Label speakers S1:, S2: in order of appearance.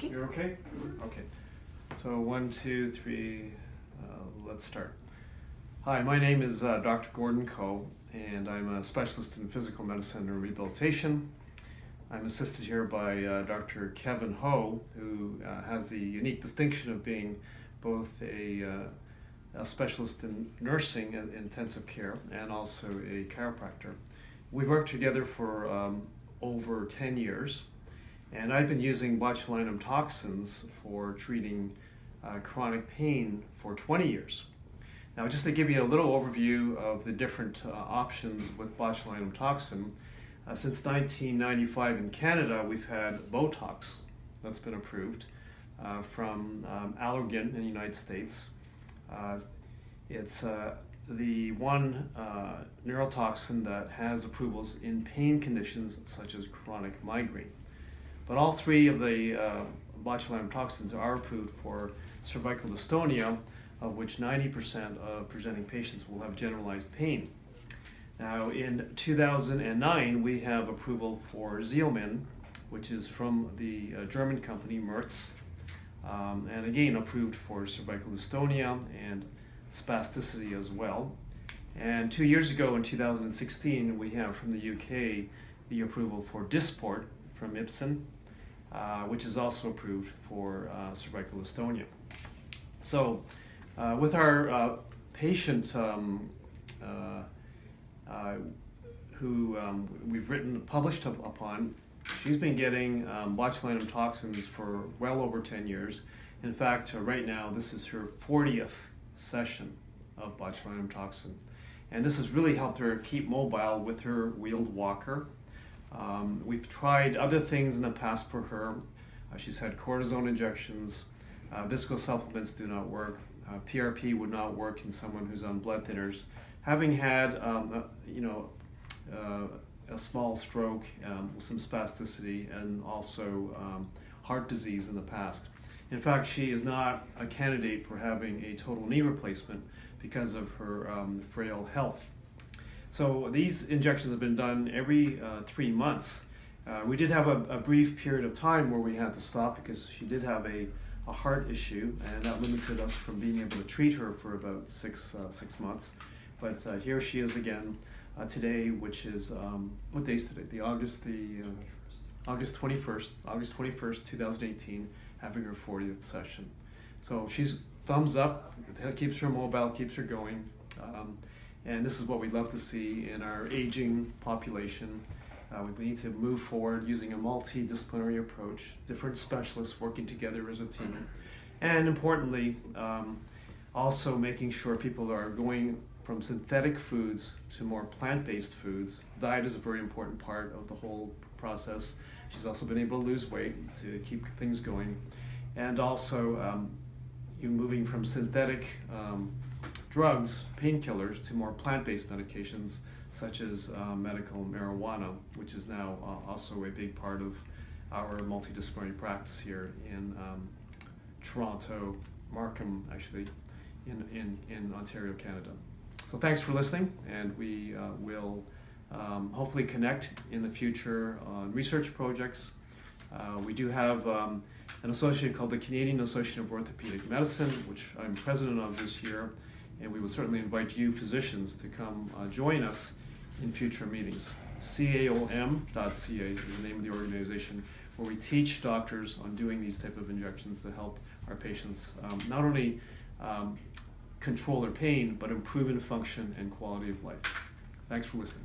S1: You're okay? Okay. So one, two, three, uh, let's start. Hi, my name is uh, Dr. Gordon Ko, and I'm a specialist in physical medicine and rehabilitation. I'm assisted here by uh, Dr. Kevin Ho, who uh, has the unique distinction of being both a, uh, a specialist in nursing and intensive care and also a chiropractor. We've worked together for um, over 10 years, and I've been using botulinum toxins for treating uh, chronic pain for 20 years. Now, just to give you a little overview of the different uh, options with botulinum toxin, uh, since 1995 in Canada, we've had Botox that's been approved uh, from um, Allergan in the United States. Uh, it's uh, the one neurotoxin that has approvals in pain conditions such as chronic migraine. But all three of the uh, botulinum toxins are approved for cervical dystonia, of which 90% of presenting patients will have generalized pain. Now, in 2009, we have approval for Xeomin, which is from the uh, German company Merz, um, and again approved for cervical dystonia and spasticity as well. And two years ago, in 2016, we have from the UK the approval for Dysport from Ipsen, uh, which is also approved for uh, cervical dystonia. So, uh, with our uh, patient um, uh, who um, we've written, published up- upon, she's been getting um, botulinum toxins for well over 10 years. In fact, right now, this is her 40th session of botulinum toxin. And this has really helped her keep mobile with her wheeled walker. Um, we've tried other things in the past for her. Uh, she's had cortisone injections. Uh, supplements do not work. Uh, PRP would not work in someone who's on blood thinners. Having had, um, a, you know, uh, a small stroke, um, some spasticity, and also um, heart disease in the past. In fact, she is not a candidate for having a total knee replacement because of her um, frail health. So these injections have been done every uh, three months. Uh, we did have a, a, brief period of time where we had to stop because she did have a, a heart issue, and that limited us from being able to treat her for about six uh, six months. But uh, here she is again uh, today, which is um, what day is today? The August the uh, August twenty first, August twenty first, two thousand eighteen, having her fortieth session. So she's thumbs up. It keeps her mobile, keeps her going. Um, and this is what we'd love to see in our aging population. Uh, we need to move forward using a multidisciplinary approach, different specialists working together as a team. And importantly, um, also making sure people are going from synthetic foods to more plant based foods. Diet is a very important part of the whole process. She's also been able to lose weight to keep things going. And also, um, you moving from synthetic um, drugs, painkillers, to more plant-based medications such as uh, medical marijuana, which is now uh, also a big part of our multidisciplinary practice here in um, Toronto, Markham, actually, in, in, in Ontario, Canada. So thanks for listening, and we uh, will um, hopefully connect in the future on research projects. Uh, we do have um, an associate called the Canadian Association of Orthopedic Medicine, which I'm president of this year, and we will certainly invite you physicians to come uh, join us in future meetings. CAOM.ca is the name of the organization where we teach doctors on doing these type of injections to help our patients um, not only um, control their pain, but improve in function and quality of life. Thanks for listening.